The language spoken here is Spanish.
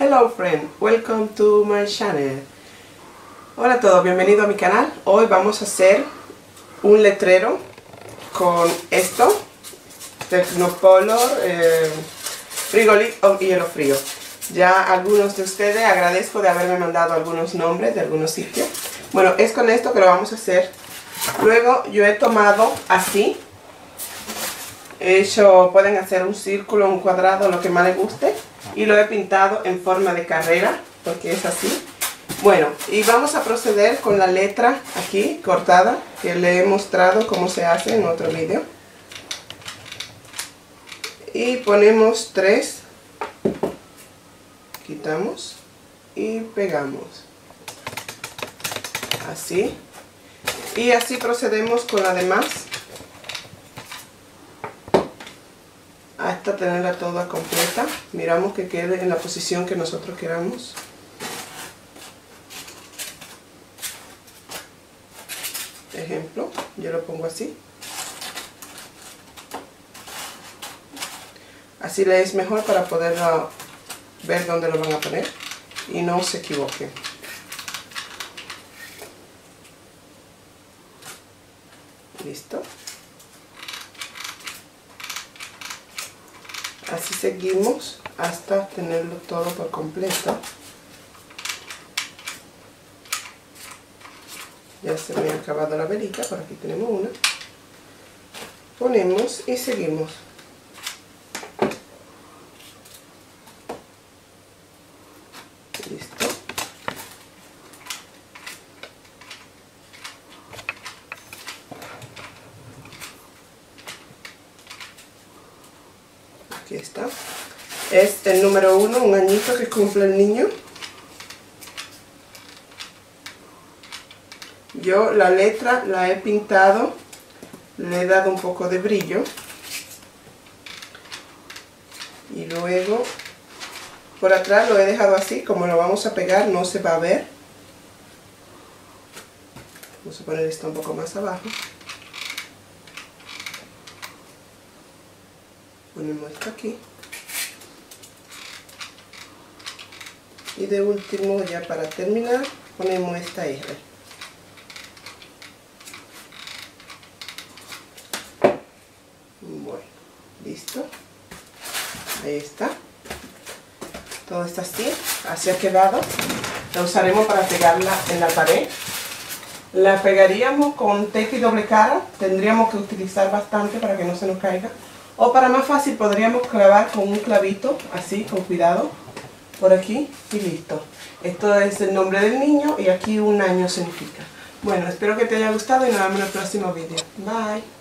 Hello friend, welcome to my channel. Hola a todos, bienvenido a mi canal. Hoy vamos a hacer un letrero con esto, Tecnopolar eh, Frigolic o hielo frío. Ya algunos de ustedes agradezco de haberme mandado algunos nombres de algunos sitios. Bueno, es con esto que lo vamos a hacer. Luego yo he tomado así. He pueden hacer un círculo, un cuadrado, lo que más les guste y lo he pintado en forma de carrera porque es así. Bueno y vamos a proceder con la letra aquí cortada que le he mostrado cómo se hace en otro vídeo. Y ponemos tres quitamos y pegamos. Así. Y así procedemos con la demás hasta tenerla toda completa. Miramos que quede en la posición que nosotros queramos. Ejemplo, yo lo pongo así. Así le es mejor para poder ver dónde lo van a poner y no se equivoquen. Listo. Así seguimos hasta tenerlo todo por completo. Ya se me ha acabado la velita, por aquí tenemos una. Ponemos y seguimos listo aquí está. Es el número uno, un añito que cumple el niño. Yo la letra la he pintado le he dado un poco de brillo. Y luego por atrás lo he dejado así como lo vamos a pegar no se va a ver. Vamos a poner esto un poco más abajo ponemos esto aquí. Y de último ya para terminar ponemos esta R. Bueno, listo. Ahí está. Todo está así, así ha quedado. La usaremos para pegarla en la pared. La pegaríamos con teji doble cara. Tendríamos que utilizar bastante para que no se nos caiga o para más fácil podríamos clavar con un clavito, así, con cuidado, por aquí y listo. Esto es el nombre del niño y aquí un año significa. Bueno, espero que te haya gustado y nos vemos en el próximo vídeo. Bye.